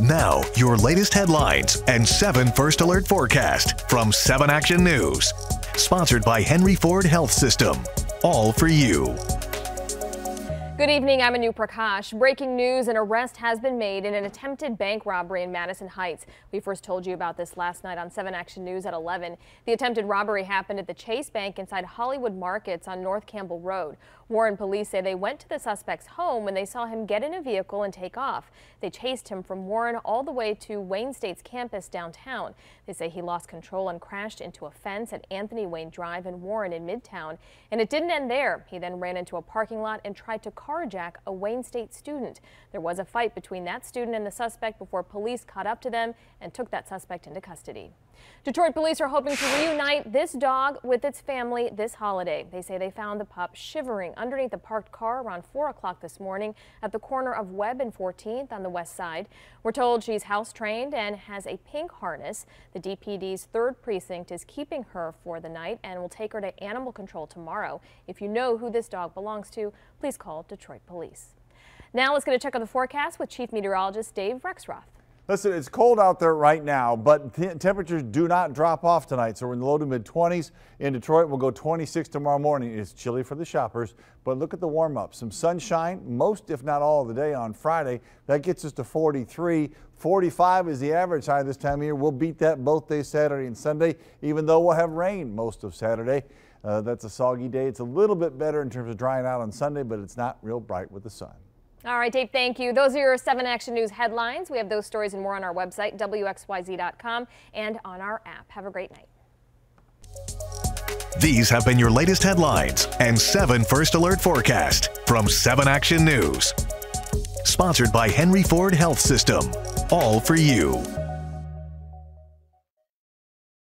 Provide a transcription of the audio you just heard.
Now, your latest headlines and 7 First Alert forecast from 7 Action News. Sponsored by Henry Ford Health System. All for you. Good evening, I'm Anu Prakash. Breaking news, an arrest has been made in an attempted bank robbery in Madison Heights. We first told you about this last night on 7 Action News at 11. The attempted robbery happened at the Chase Bank inside Hollywood Markets on North Campbell Road. Warren police say they went to the suspect's home when they saw him get in a vehicle and take off. They chased him from Warren all the way to Wayne State's campus downtown. They say he lost control and crashed into a fence at Anthony Wayne Drive in Warren in Midtown. And it didn't end there. He then ran into a parking lot and tried to carjack a Wayne State student. There was a fight between that student and the suspect before police caught up to them and took that suspect into custody. Detroit police are hoping to reunite this dog with its family this holiday. They say they found the pup shivering underneath a parked car around 4 o'clock this morning at the corner of Webb and 14th on the west side. We're told she's house trained and has a pink harness. The DPD's third precinct is keeping her for the night and will take her to animal control tomorrow. If you know who this dog belongs to, please call Detroit Police. Now let's get a check on the forecast with Chief Meteorologist Dave Rexroth. Listen, it's cold out there right now, but temperatures do not drop off tonight. So we're in the low to mid 20s. In Detroit, we'll go 26 tomorrow morning. It's chilly for the shoppers, but look at the warm up. Some sunshine most, if not all, of the day on Friday. That gets us to 43. 45 is the average high this time of year. We'll beat that both days, Saturday and Sunday, even though we'll have rain most of Saturday. Uh, that's a soggy day. It's a little bit better in terms of drying out on Sunday, but it's not real bright with the sun. All right, Dave, thank you. Those are your 7 Action News headlines. We have those stories and more on our website, WXYZ.com, and on our app. Have a great night. These have been your latest headlines and 7 First Alert forecast from 7 Action News. Sponsored by Henry Ford Health System. All for you.